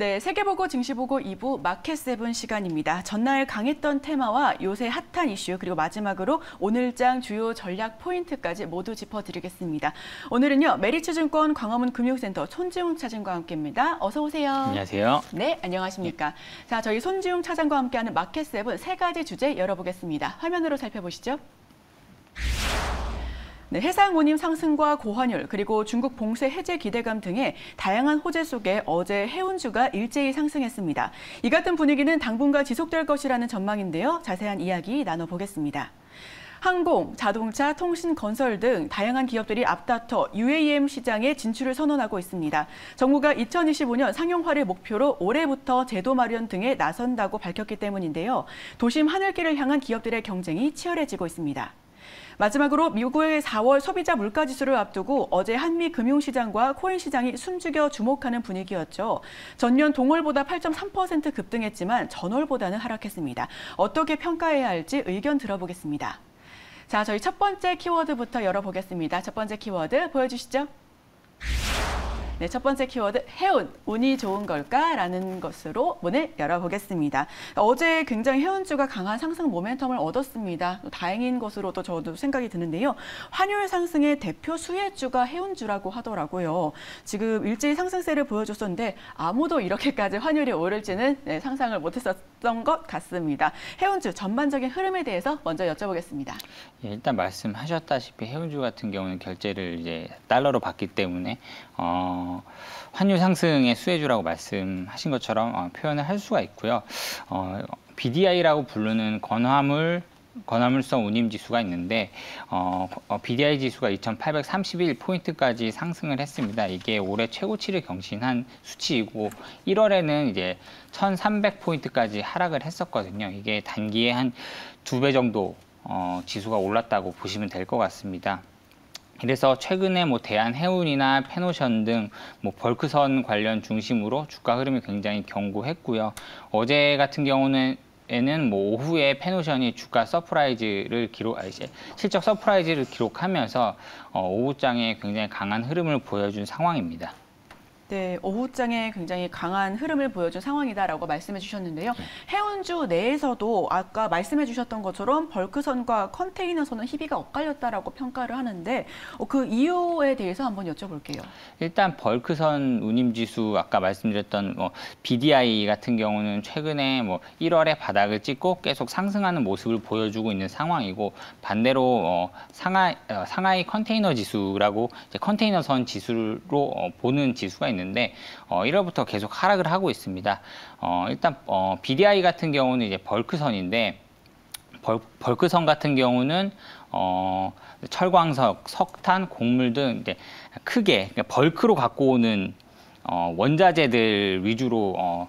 네, 세계보고 증시보고 2부 마켓세븐 시간입니다. 전날 강했던 테마와 요새 핫한 이슈 그리고 마지막으로 오늘장 주요 전략 포인트까지 모두 짚어드리겠습니다. 오늘은요 메리츠증권 광화문 금융센터 손지웅 차장과 함께입니다. 어서 오세요. 안녕하세요. 네, 안녕하십니까. 자, 저희 손지웅 차장과 함께하는 마켓세븐 세 가지 주제 열어보겠습니다. 화면으로 살펴보시죠. 네, 해상 운임 상승과 고환율 그리고 중국 봉쇄 해제 기대감 등의 다양한 호재 속에 어제 해운주가 일제히 상승했습니다. 이 같은 분위기는 당분간 지속될 것이라는 전망인데요. 자세한 이야기 나눠보겠습니다. 항공, 자동차, 통신, 건설 등 다양한 기업들이 앞다퉈 UAM 시장에 진출을 선언하고 있습니다. 정부가 2025년 상용화를 목표로 올해부터 제도 마련 등에 나선다고 밝혔기 때문인데요. 도심 하늘길을 향한 기업들의 경쟁이 치열해지고 있습니다. 마지막으로 미국의 4월 소비자 물가 지수를 앞두고 어제 한미 금융시장과 코인 시장이 숨죽여 주목하는 분위기였죠. 전년 동월보다 8.3% 급등했지만 전월보다는 하락했습니다. 어떻게 평가해야 할지 의견 들어보겠습니다. 자, 저희 첫 번째 키워드부터 열어보겠습니다. 첫 번째 키워드 보여주시죠. 네, 첫 번째 키워드 해운, 운이 좋은 걸까라는 것으로 문을 열어보겠습니다. 어제 굉장히 해운주가 강한 상승 모멘텀을 얻었습니다. 다행인 것으로도 저도 생각이 드는데요. 환율 상승의 대표 수혜주가 해운주라고 하더라고요. 지금 일제히 상승세를 보여줬었는데 아무도 이렇게까지 환율이 오를지는 네, 상상을 못했었던 것 같습니다. 해운주 전반적인 흐름에 대해서 먼저 여쭤보겠습니다. 예, 일단 말씀하셨다시피 해운주 같은 경우는 결제를 이제 달러로 받기 때문에 어, 환율 상승의 수혜주라고 말씀하신 것처럼 어, 표현을 할 수가 있고요. 어, BDI라고 부르는 건화물 건화물성 운임 지수가 있는데 어, 어 BDI 지수가 2,831 포인트까지 상승을 했습니다. 이게 올해 최고치를 경신한 수치이고 1월에는 이제 1,300 포인트까지 하락을 했었거든요. 이게 단기에 한 두 배 정도 어, 지수가 올랐다고 보시면 될 것 같습니다. 그래서 최근에 뭐 대한해운이나 페노션 등 뭐 벌크선 관련 중심으로 주가 흐름이 굉장히 견고했고요. 어제 같은 경우는 에는 뭐 오후에 팬오션이 주가 surprise를 기록, 아 이제 실적 surprise를 기록하면서 어, 오후장에 굉장히 강한 흐름을 보여준 상황입니다. 네, 오후장에 굉장히 강한 흐름을 보여준 상황이다라고 말씀해 주셨는데요. 네. 해운주 내에서도 아까 말씀해 주셨던 것처럼 벌크선과 컨테이너선은 희비가 엇갈렸다라고 평가를 하는데 어, 그 이유에 대해서 한번 여쭤볼게요. 일단 벌크선 운임지수 아까 말씀드렸던 뭐 BDI 같은 경우는 최근에 뭐 1월에 바닥을 찍고 계속 상승하는 모습을 보여주고 있는 상황이고 반대로 어, 상하이, 어, 상하이 컨테이너 지수라고 컨테이너선 지수로 어, 보는 지수가 있는 있는데 어, 1월부터 계속 하락을 하고 있습니다. 어, 일단 어, BDI 같은 경우는 이제 벌크선인데 벌, 벌크선 같은 경우는 어, 철광석, 석탄, 곡물 등 이제 크게 그러니까 벌크로 갖고 오는 어, 원자재들 위주로 어,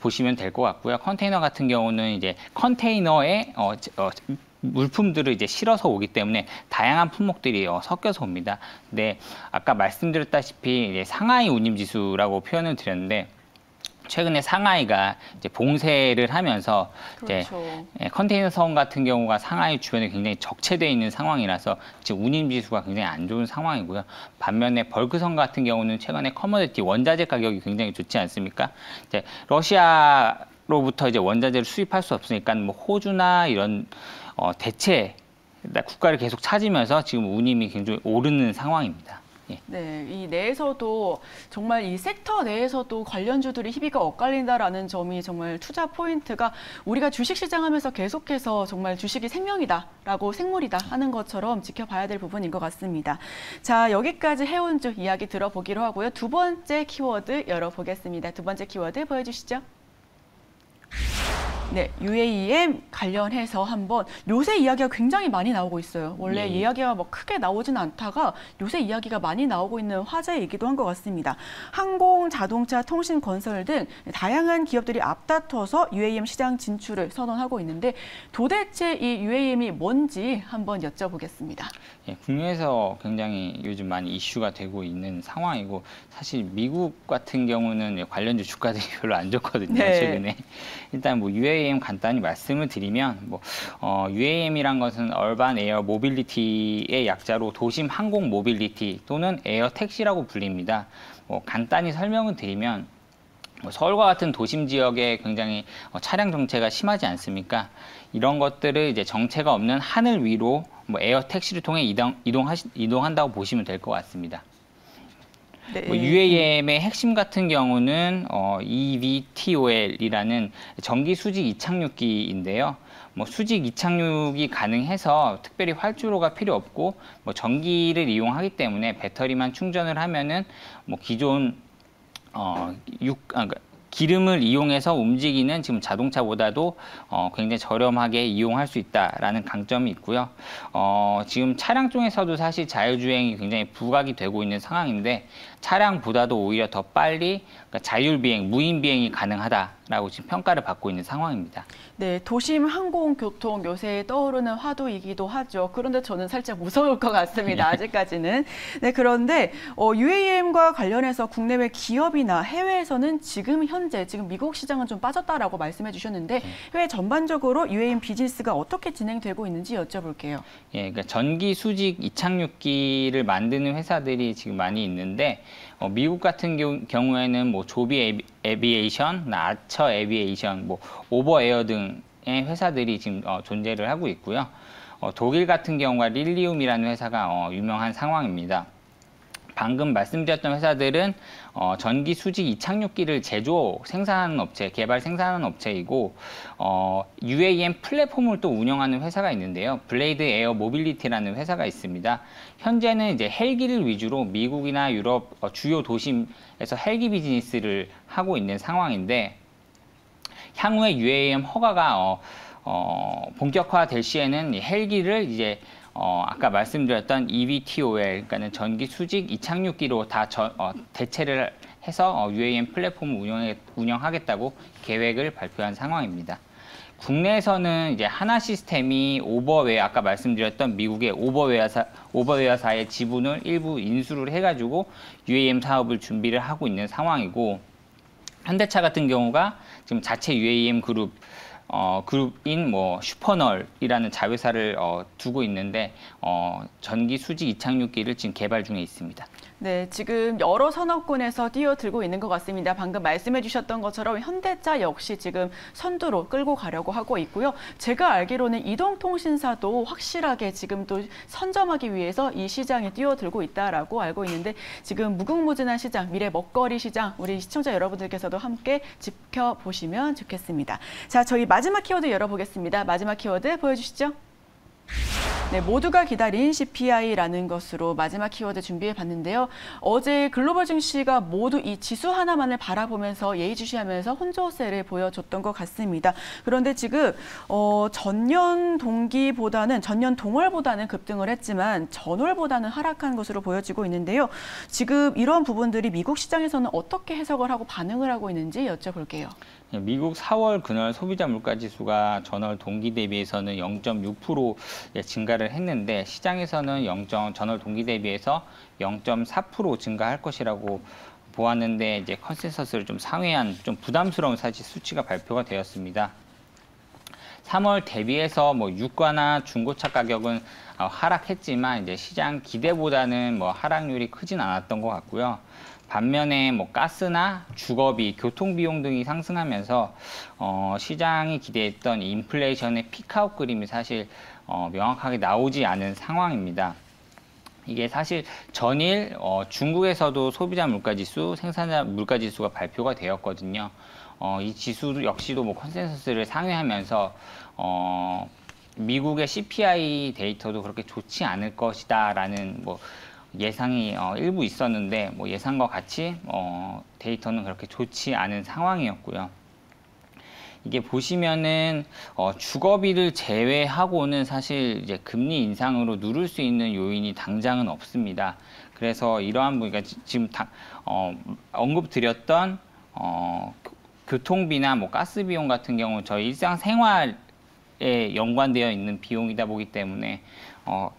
보시면 될 것 같고요. 컨테이너 같은 경우는 이제 컨테이너에 어, 어, 물품들을 이제 실어서 오기 때문에 다양한 품목들이 어, 섞여서 옵니다. 근데 아까 말씀드렸다시피 이제 상하이 운임 지수라고 표현을 드렸는데 최근에 상하이가 이제 봉쇄를 하면서 그렇죠. 이제 예, 컨테이너선 같은 경우가 상하이 주변에 굉장히 적체되어 있는 상황이라서 지금 운임 지수가 굉장히 안 좋은 상황이고요. 반면에 벌크선 같은 경우는 최근에 commodity 원자재 가격이 굉장히 좋지 않습니까? 이제 러시아로부터 이제 원자재를 수입할 수 없으니까 뭐 호주나 이런 어, 대체 국가를 계속 찾으면서 지금 운임이 굉장히 오르는 상황입니다. 예. 네, 이 내에서도 정말 이 섹터 내에서도 관련주들이 희비가 엇갈린다라는 점이 정말 투자 포인트가 우리가 주식 시장 하면서 계속해서 정말 주식이 생명이다라고 생물이다 하는 것처럼 지켜봐야 될 부분인 것 같습니다. 자, 여기까지 해운주 이야기 들어보기로 하고요. 두 번째 키워드 열어보겠습니다. 두 번째 키워드 보여주시죠. 네, UAM 관련해서 한번 요새 이야기가 굉장히 많이 나오고 있어요. 원래 네. 이야기가 뭐 크게 나오지는 않다가 요새 이야기가 많이 나오고 있는 화제이기도 한 것 같습니다. 항공, 자동차, 통신, 건설 등 다양한 기업들이 앞다퉈서 UAM 시장 진출을 선언하고 있는데 도대체 이 UAM이 뭔지 한번 여쭤보겠습니다. 예, 국내에서 굉장히 요즘 많이 이슈가 되고 있는 상황이고 사실 미국 같은 경우는 관련주 주가들이 별로 안 좋거든요. 네. 최근에 일단 뭐 UAM UAM 간단히 말씀을 드리면 뭐 어, UAM이란 것은 Urban Air Mobility의 약자로 도심 항공 모빌리티 또는 air taxi라고 불립니다. 뭐 간단히 설명을 드리면 뭐 서울과 같은 도심 지역에 굉장히 어, 차량 정체가 심하지 않습니까? 이런 것들을 이제 정체가 없는 하늘 위로 뭐 에어 택시를 통해 이동, 이동하시, 이동한다고 보시면 될 것 같습니다. 네. 뭐 UAM의 핵심 같은 경우는 어, EVTOL이라는 전기 수직 이착륙기인데요. 뭐 수직 이착륙이 가능해서 특별히 활주로가 필요 없고 뭐 전기를 이용하기 때문에 배터리만 충전을 하면은 뭐 기존 어, 육, 아, 그 기름을 이용해서 움직이는 지금 자동차보다도 어, 굉장히 저렴하게 이용할 수 있다라는 강점이 있고요. 어, 지금 차량 중에서도 사실 자율주행이 굉장히 부각이 되고 있는 상황인데 차량보다도 오히려 더 빨리 그러니까 자율비행, 무인비행이 가능하다 라고 지금 평가를 받고 있는 상황입니다. 네, 도심 항공교통 요새 떠오르는 화두이기도 하죠. 그런데 저는 살짝 무서울 것 같습니다. 아직까지는. 네, 그런데 어, UAM과 관련해서 국내외 기업이나 해외에서는 지금 현재 지금 미국 시장은 좀 빠졌다라고 말씀해 주셨는데 해외 전반적으로 UAM 비즈니스가 어떻게 진행되고 있는지 여쭤볼게요. 예, 그러니까 전기 수직 이착륙기를 만드는 회사들이 지금 많이 있는데 어, 미국 같은 경우, 에는 뭐 조비 에비, 에비에이션, 아처 에비에이션, 뭐 오버에어 등의 회사들이 지금 어, 존재를 하고 있고요. 어, 독일 같은 경우가 릴리움이라는 회사가 어, 유명한 상황입니다. 방금 말씀드렸던 회사들은 어, 전기 수직 이착륙기를 제조 생산하는 업체, 개발 생산하는 업체이고 어, UAM 플랫폼을 또 운영하는 회사가 있는데요. 블레이드 에어 모빌리티라는 회사가 있습니다. 현재는 이제 헬기를 위주로 미국이나 유럽 어, 주요 도심에서 헬기 비즈니스를 하고 있는 상황인데 향후에 UAM 허가가 어, 어, 본격화될 시에는 헬기를 이제 어, 아까 말씀드렸던 eVTOL, 그러니까는 전기 수직 이착륙기로 다 저, 어, 대체를 해서 어, UAM 플랫폼을 운영해, 운영하겠다고 계획을 발표한 상황입니다. 국내에서는 이제 한화시스템이 오버에어, 아까 말씀드렸던 미국의 오버에어사, 오버에어사의 지분을 일부 인수를 해가지고 UAM 사업을 준비를 하고 있는 상황이고, 현대차 같은 경우가 지금 자체 UAM 그룹 어, 그룹인 뭐 슈퍼널이라는 자회사를 어, 두고 있는데 어, 전기 수직 이착륙기를 지금 개발 중에 있습니다. 네, 지금 여러 산업군에서 뛰어들고 있는 것 같습니다. 방금 말씀해 주셨던 것처럼 현대차 역시 지금 선두로 끌고 가려고 하고 있고요. 제가 알기로는 이동통신사도 확실하게 지금 또 선점하기 위해서 이 시장에 뛰어들고 있다라고 알고 있는데 지금 무궁무진한 시장, 미래 먹거리 시장 우리 시청자 여러분들께서도 함께 지켜보시면 좋겠습니다. 자, 저희 마지막 키워드 열어보겠습니다. 마지막 키워드 보여주시죠. 네, 모두가 기다린 CPI라는 것으로 마지막 키워드 준비해 봤는데요. 어제 글로벌 증시가 모두 이 지수 하나만을 바라보면서 예의주시하면서 혼조세를 보여줬던 것 같습니다. 그런데 지금 어, 전년 동기보다는 전년 동월보다는 급등을 했지만 전월보다는 하락한 것으로 보여지고 있는데요. 지금 이런 부분들이 미국 시장에서는 어떻게 해석을 하고 반응을 하고 있는지 여쭤볼게요. 예, 미국 4월 그날 소비자 물가 지수가 전월 동기 대비해서는 0.6% 예, 증가를 했는데 시장에서는 0. 전월 동기 대비해서 0.4% 증가할 것이라고 보았는데 이제 컨센서스를 좀 상회한 좀 부담스러운 사실 수치가 발표가 되었습니다. 3월 대비해서 뭐 유가나 중고차 가격은 어, 하락했지만 이제 시장 기대보다는 뭐 하락률이 크진 않았던 것 같고요. 반면에 뭐 가스나 주거비, 교통비용 등이 상승하면서 어, 시장이 기대했던 인플레이션의 peak out 그림이 사실 어, 명확하게 나오지 않은 상황입니다. 이게 사실 전일 어, 중국에서도 소비자 물가지수, 생산자 물가지수가 발표가 되었거든요. 어, 이 지수 역시도 뭐 consensus를 상회하면서 어, 미국의 CPI 데이터도 그렇게 좋지 않을 것이다라는 뭐 예상이 어, 일부 있었는데 뭐 예상과 같이 어, 데이터는 그렇게 좋지 않은 상황이었고요. 이게 보시면은 어, 주거비를 제외하고는 사실 이제 금리 인상으로 누를 수 있는 요인이 당장은 없습니다. 그래서 이러한 부위가 지금 다, 어, 언급드렸던 어, 교통비나 뭐 가스 비용 같은 경우 저희 일상 생활에 연관되어 있는 비용이다 보기 때문에 어,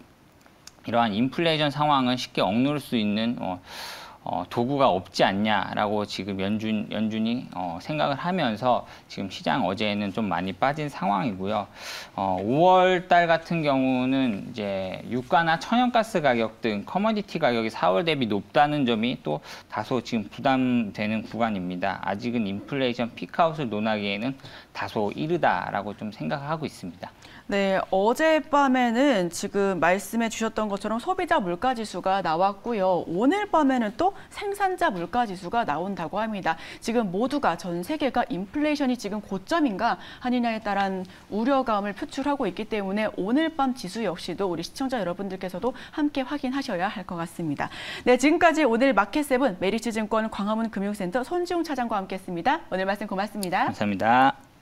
이러한 인플레이션 상황을 쉽게 억누를 수 있는 어, 어, 도구가 없지 않냐라고 지금 연준 연준이 어, 생각을 하면서 지금 시장 어제는 좀 많이 빠진 상황이고요. 어, 5월 달 같은 경우는 이제 유가나 천연가스 가격 등 commodity 가격이 4월 대비 높다는 점이 또 다소 지금 부담되는 구간입니다. 아직은 인플레이션 peak out을 논하기에는 다소 이르다라고 좀 생각하고 있습니다. 네, 어젯밤에는 지금 말씀해 주셨던 것처럼 소비자 물가 지수가 나왔고요. 오늘 밤에는 또 생산자 물가 지수가 나온다고 합니다. 지금 모두가 전 세계가 인플레이션이 지금 고점인가 하느냐에 따른 우려감을 표출하고 있기 때문에 오늘 밤 지수 역시도 우리 시청자 여러분들께서도 함께 확인하셔야 할 것 같습니다. 네, 지금까지 오늘 마켓세븐 메리츠증권 광화문 금융센터 손지웅 차장과 함께했습니다. 오늘 말씀 고맙습니다. 감사합니다.